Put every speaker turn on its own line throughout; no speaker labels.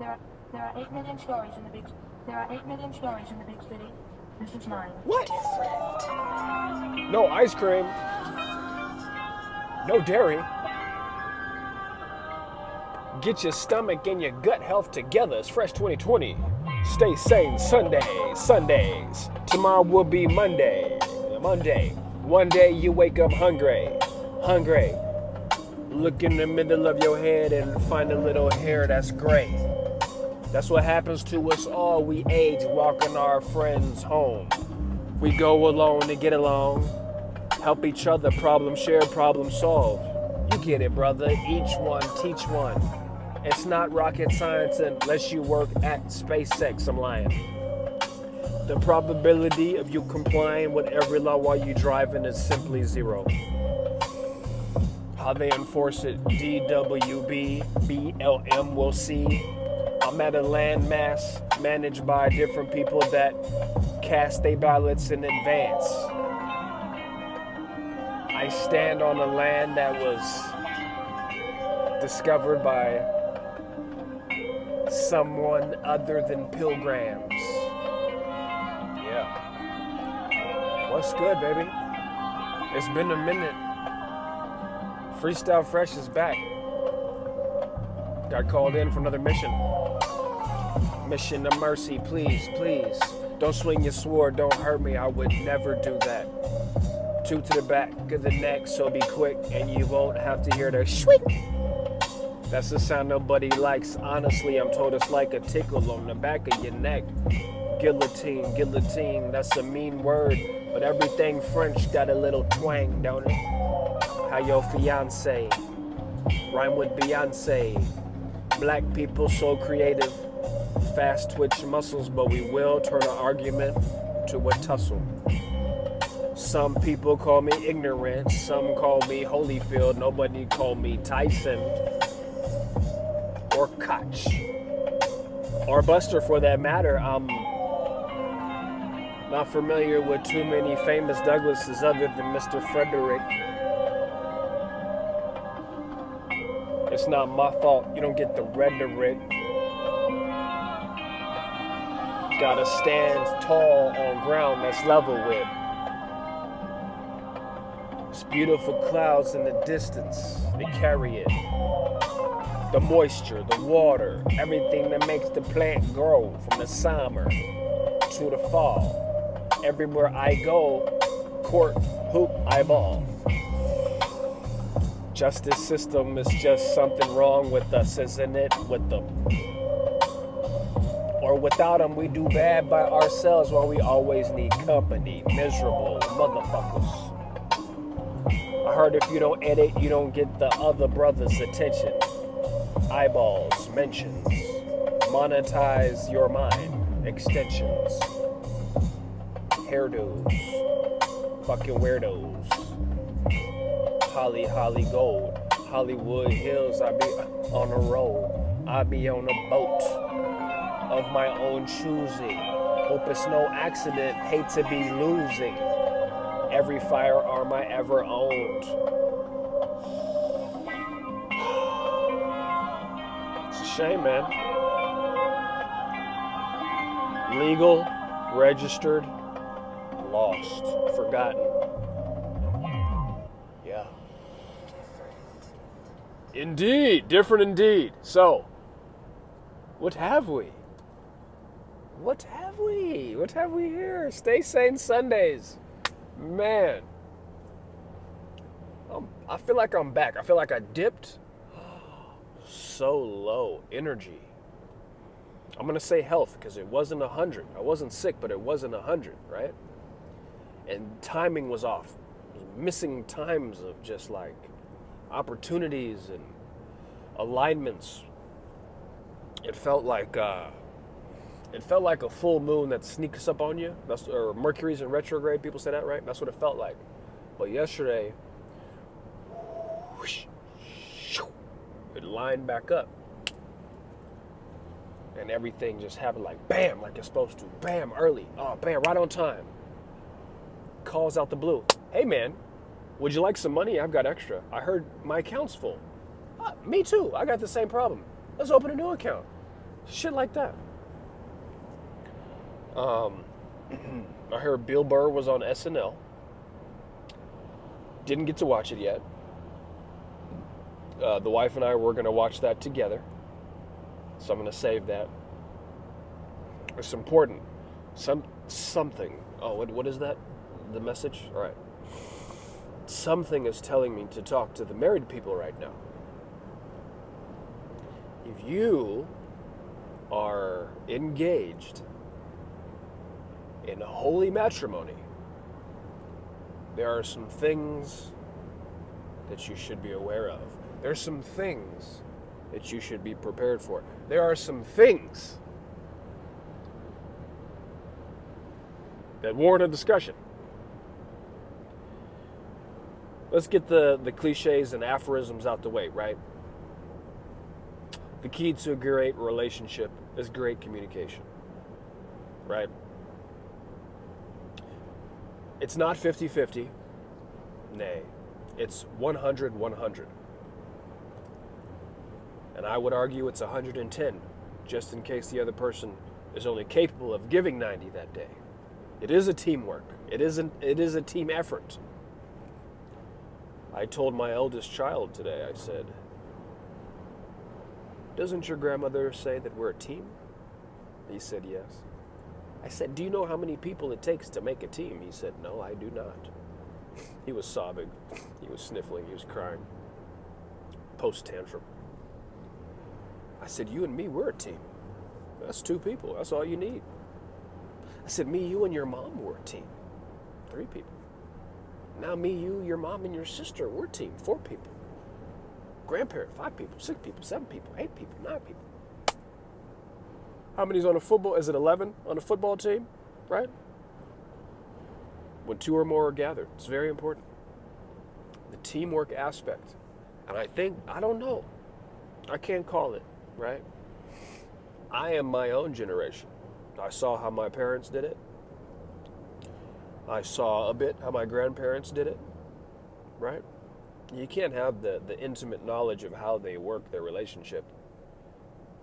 There are, there are 8 million stories in the big There are 8 million stories in the big city. This is mine.
What? No ice cream. No dairy. Get your stomach and your gut health together. It's Fresh 2020. Stay sane Sunday, Sundays. Tomorrow will be Monday. Monday. One day you wake up hungry. Hungry. Look in the middle of your head and find a little hair that's gray. That's what happens to us all. We age walking our friends home. We go alone to get along. Help each other, problem share, problem solve. You get it, brother. Each one, teach one. It's not rocket science unless you work at SpaceX. I'm lying. The probability of you complying with every law while you're driving is simply zero. How they enforce it, DWB, BLM, we'll see. I'm at a landmass managed by different people that cast their ballots in advance. I stand on a land that was discovered by someone other than pilgrims. Yeah. What's good, baby? It's been a minute. Freestyle Fresh is back. Got called in for another mission. Mission of mercy, please, please. Don't swing your sword, don't hurt me. I would never do that. Two to the back of the neck, so be quick, and you won't have to hear the shriek. That's the sound nobody likes. Honestly, I'm told it's like a tickle on the back of your neck. Guillotine, guillotine, that's a mean word, but everything French got a little twang, don't it? How your fiance rhyme with Beyonce. Black people so creative, fast twitch muscles, but we will turn an argument to a tussle. Some people call me ignorant, some call me Holyfield, nobody call me Tyson or Kirk or Buster for that matter. I'm not familiar with too many famous Douglases other than Mr. Frederick. It's not my fault you don't get the rhetoric. Gotta stand tall on ground that's level with. It's beautiful clouds in the distance, they carry it. The moisture, the water, everything that makes the plant grow from the summer to the fall. Everywhere I go, court, hoop, eyeball. Justice system is just something wrong with us, isn't it? With them. Or without them, we do bad by ourselves while we always need company. Miserable motherfuckers. I heard if you don't edit, you don't get the other brother's attention. Eyeballs, mentions, monetize your mind, extensions, hairdos, fucking weirdos. Holly, Holly Gold, Hollywood Hills. I be on a roll. I be on a boat of my own choosing. Hope it's no accident. Hate to be losing every firearm I ever owned. It's a shame, man. Legal, registered, lost, forgotten. Yeah. Indeed, different indeed. So, what have we? What have we? What have we here? Stay sane Sundays. Man. Um, I feel like I'm back. I feel like I dipped so low energy. I'm going to say health because it wasn't 100. I wasn't sick, but it wasn't 100, right? And timing was off. Missing times of just like opportunities and alignments. It felt like uh, it felt like a full moon that sneaks up on you. That's or Mercury's in retrograde. People say that, right? That's what it felt like. But yesterday, whoosh, shoo, it lined back up, and everything just happened like bam, like it's supposed to. Bam, early. Oh, bam, right on time. Calls out the blue. Hey, man, would you like some money? I've got extra. I heard my account's full. Ah, me too. I got the same problem. Let's open a new account. Shit like that. Um, I heard Bill Burr was on SNL. Didn't get to watch it yet. Uh, the wife and I were going to watch that together. So I'm going to save that. It's important. Some something. Oh, what, what is that? The message? All right. Something is telling me to talk to the married people right now. If you are engaged in holy matrimony, there are some things that you should be aware of. There are some things that you should be prepared for. There are some things that warrant a discussion. Let's get the, the cliches and aphorisms out the way, right? The key to a great relationship is great communication, right? It's not 50 50. Nay, it's 100 100. And I would argue it's 110, just in case the other person is only capable of giving 90 that day. It is a teamwork. It isn't it is a team effort. I told my eldest child today, I said, Doesn't your grandmother say that we're a team? He said, Yes. I said, Do you know how many people it takes to make a team? He said, No, I do not. He was sobbing. He was sniffling. He was crying. Post tantrum. I said, You and me, we're a team. That's two people. That's all you need. I said, Me, you, and your mom, we're a team. Three people. Now, me, you, your mom, and your sister, we're a team. Four people. Grandparent, five people, six people, seven people, eight people, nine people. How many's on a football? Is it 11 on a football team? Right? When two or more are gathered, it's very important. The teamwork aspect. And I think, I don't know. I can't call it, right? I am my own generation. I saw how my parents did it. I saw a bit how my grandparents did it, right? You can't have the, the intimate knowledge of how they work their relationship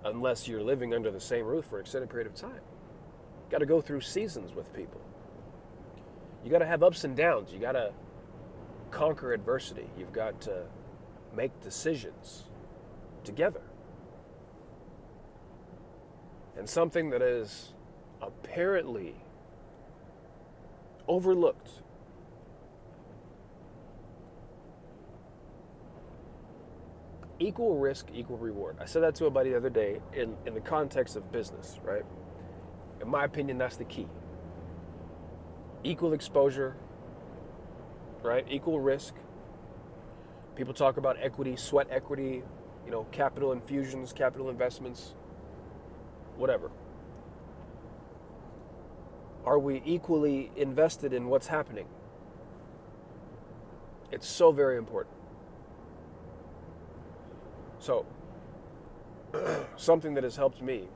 unless you're living under the same roof for an extended period of time. Got to go through seasons with people. You got to have ups and downs. You got to conquer adversity. You've got to make decisions together. And something that is apparently overlooked equal risk, equal reward. I said that to a buddy the other day in, in the context of business, right? In my opinion, that's the key. Equal exposure, right? Equal risk. People talk about equity, sweat equity, you know, capital infusions, capital investments, whatever. Are we equally invested in what's happening? It's so very important. So, something that has helped me,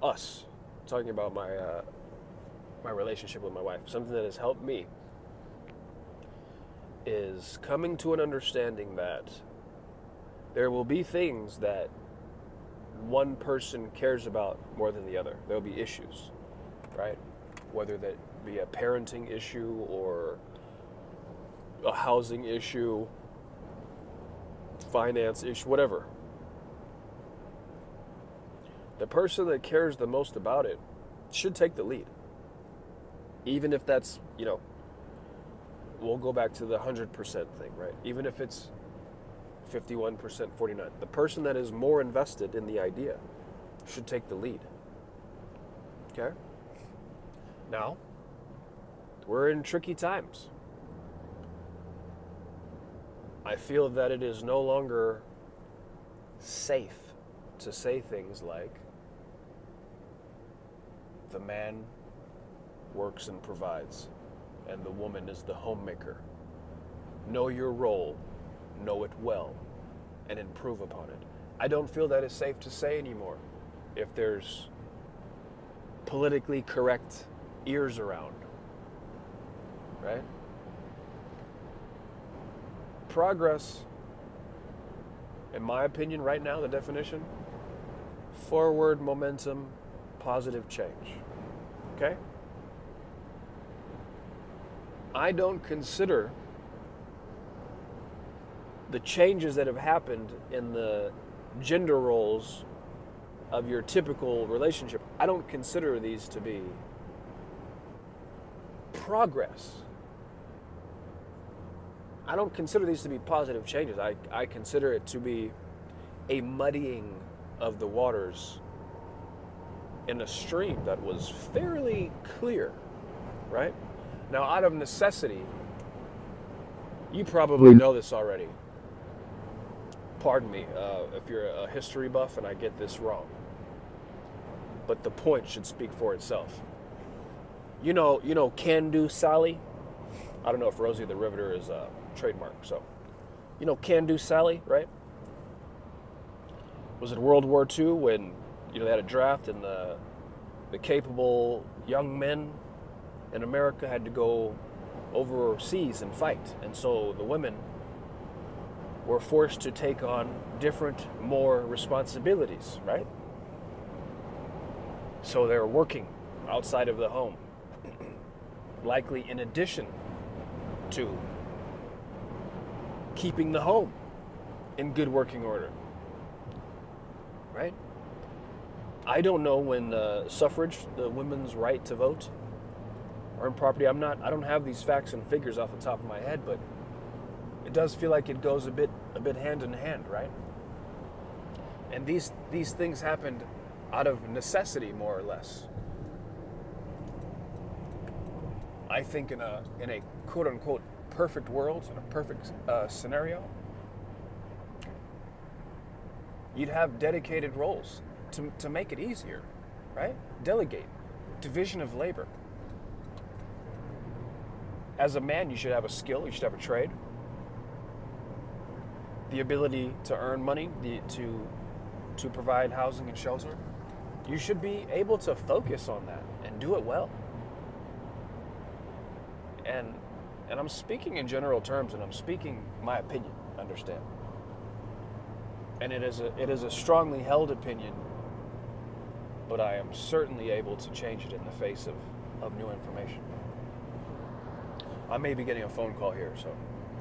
us, talking about my uh, my relationship with my wife, something that has helped me is coming to an understanding that there will be things that one person cares about more than the other. There will be issues, right? Whether that be a parenting issue or a housing issue finance issue, whatever. The person that cares the most about it should take the lead. Even if that's, you know, we'll go back to the 100% thing, right? Even if it's 51%, 49. The person that is more invested in the idea should take the lead. Okay? Now, we're in tricky times. I feel that it is no longer safe to say things like, the man works and provides, and the woman is the homemaker. Know your role, know it well, and improve upon it. I don't feel that is safe to say anymore if there's politically correct ears around, right? Progress, in my opinion, right now, the definition forward momentum, positive change. Okay? I don't consider the changes that have happened in the gender roles of your typical relationship, I don't consider these to be progress. I don't consider these to be positive changes. I, I consider it to be a muddying of the waters in a stream that was fairly clear, right? Now, out of necessity, you probably know this already. Pardon me uh, if you're a history buff and I get this wrong, but the point should speak for itself. You know, you know, can do Sally. I don't know if Rosie the Riveter is a trademark, so you know, can do Sally, right? Was it World War II when you know they had a draft and the the capable young men in America had to go overseas and fight, and so the women were forced to take on different, more responsibilities, right? So they're working outside of the home, likely in addition to keeping the home in good working order, right? I don't know when uh, suffrage, the women's right to vote, or in property. I'm not. I don't have these facts and figures off the top of my head, but it does feel like it goes a bit, a bit hand in hand, right? And these these things happened out of necessity, more or less. I think in a in a quote unquote perfect world, in a perfect uh, scenario, you'd have dedicated roles to, to make it easier, right? Delegate, division of labor. As a man, you should have a skill, you should have a trade, the ability to earn money, the, to, to provide housing and shelter. You should be able to focus on that and do it well. And, and I'm speaking in general terms and I'm speaking my opinion, understand. And it is a, it is a strongly held opinion but I am certainly able to change it in the face of, of new information. I may be getting a phone call here, so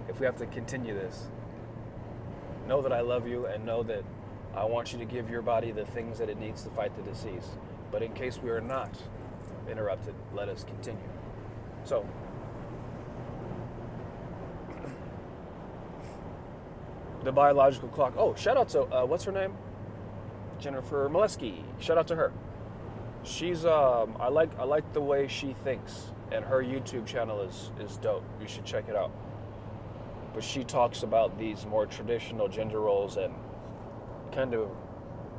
if we have to continue this, know that I love you and know that I want you to give your body the things that it needs to fight the disease. But in case we are not interrupted, let us continue. So, the biological clock. Oh, shout out to, uh, what's her name? Jennifer Molesky. Shout out to her. She's um, I like I like the way she thinks, and her YouTube channel is is dope. You should check it out. But she talks about these more traditional gender roles and kind of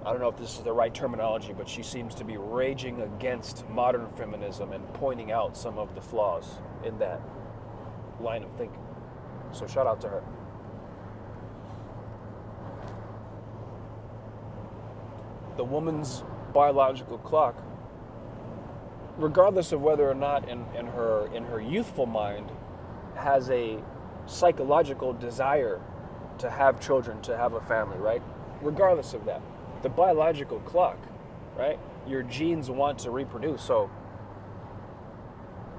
I don't know if this is the right terminology, but she seems to be raging against modern feminism and pointing out some of the flaws in that line of thinking. So shout out to her. The woman's biological clock, regardless of whether or not in, in her in her youthful mind has a psychological desire to have children, to have a family, right? Regardless of that. The biological clock, right? Your genes want to reproduce, so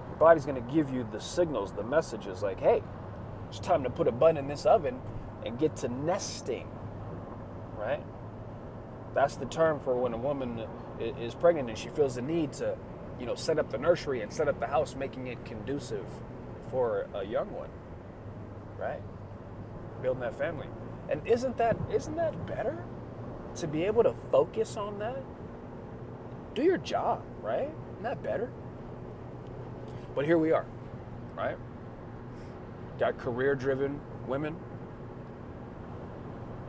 your body's gonna give you the signals, the messages like, hey, it's time to put a bun in this oven and get to nesting, right? That's the term for when a woman is pregnant and she feels the need to, you know, set up the nursery and set up the house, making it conducive for a young one, right? Building that family. And isn't that isn't that better to be able to focus on that? Do your job, right? Isn't that better? But here we are, right? Got career-driven women.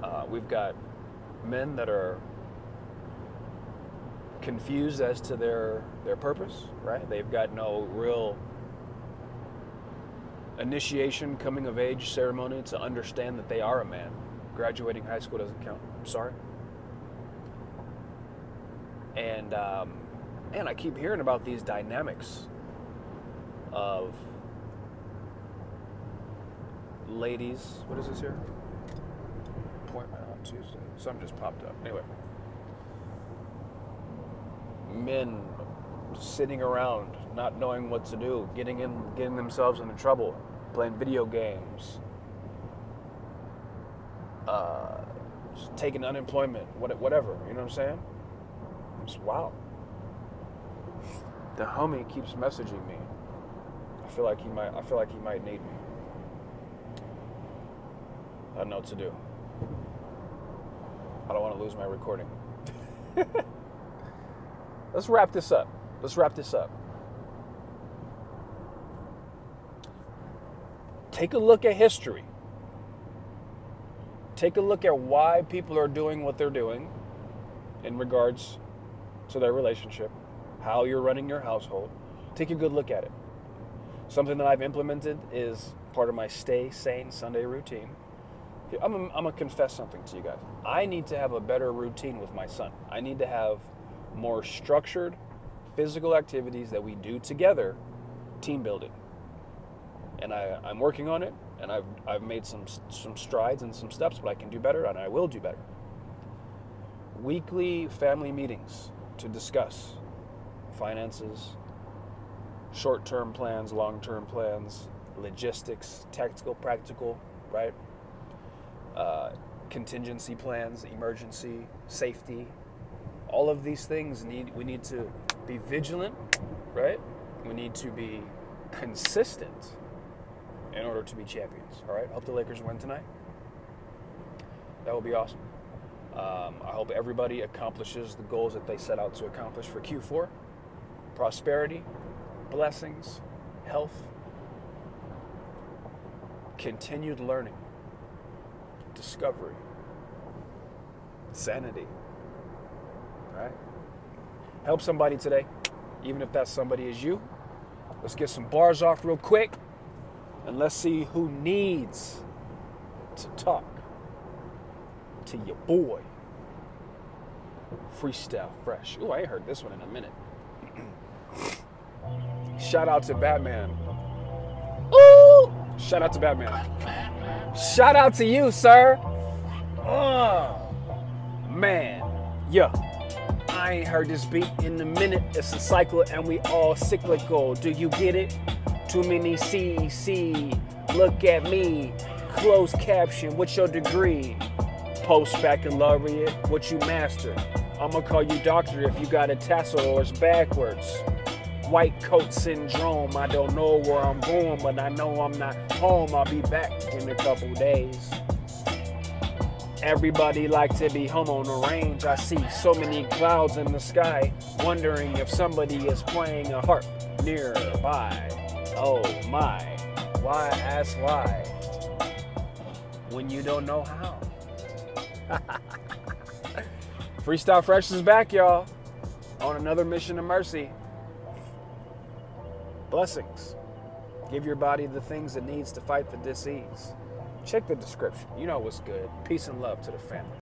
Uh, we've got men that are confused as to their their purpose, right? They've got no real initiation, coming of age ceremony to understand that they are a man. Graduating high school doesn't count. I'm sorry. And um, man, I keep hearing about these dynamics of ladies. What is this here? Appointment on Tuesday. Something just popped up. Anyway men sitting around, not knowing what to do, getting in, getting themselves into trouble, playing video games, uh, taking unemployment, whatever. You know what I'm saying? It's wow. The homie keeps messaging me. I feel like he might. I feel like he might need me. I don't know what to do. I don't want to lose my recording. Let's wrap this up. Let's wrap this up. Take a look at history. Take a look at why people are doing what they're doing in regards to their relationship, how you're running your household. Take a good look at it. Something that I've implemented is part of my stay sane Sunday routine. I'm I'm gonna confess something to you guys. I need to have a better routine with my son. I need to have more structured physical activities that we do together, team building. And I, I'm working on it, and I've, I've made some, some strides and some steps, but I can do better, and I will do better. Weekly family meetings to discuss finances, short term plans, long term plans, logistics, tactical, practical, right? Uh, contingency plans, emergency, safety. All of these things need we need to be vigilant, right? We need to be consistent in order to be champions. All right. Hope the Lakers win tonight. That would be awesome. Um, I hope everybody accomplishes the goals that they set out to accomplish for Q4 prosperity, blessings, health, continued learning, discovery, sanity. Right? Help somebody today, even if that somebody is you. Let's get some bars off real quick and let's see who needs to talk to your boy. Freestyle Fresh. Ooh, I ain't heard this one in a minute. Shout out to Batman. Ooh! Shout out to Batman. Shout out to you, sir. Oh, man. Yeah. I ain't heard this beat in a minute. It's a cycle and we all cyclical. Do you get it? Too many CC. Look at me. Closed caption. What's your degree? Post baccalaureate. What you master? I'ma call you doctor if you got a tassel or it's backwards. White coat syndrome. I don't know where I'm going, but I know I'm not home. I'll be back in a couple days. Everybody like to be home on the range. I see so many clouds in the sky, wondering if somebody is playing a harp nearby. Oh my, why ask why when you don't know how? Freestyle Fresh is back, y'all, on another mission of mercy. Blessings. Give your body the things it needs to fight the disease. Check the description. You know what's good. Peace and love to the family.